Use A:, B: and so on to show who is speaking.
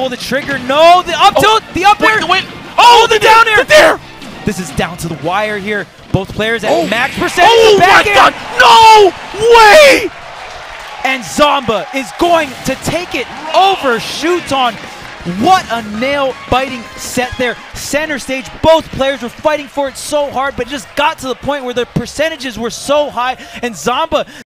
A: pull the trigger. No, the up oh, tilt, the up air.
B: Wait, wait.
A: Oh, the down air.
B: There.
A: This is down to the wire here. Both players at
B: Oh.
A: max percent.
B: Oh my god. No way.
A: And Zomba is going to take it over Shuton. What a nail biting set there. Center stage, both players were fighting for it so hard, but just got to the point where the percentages were so high. And Zomba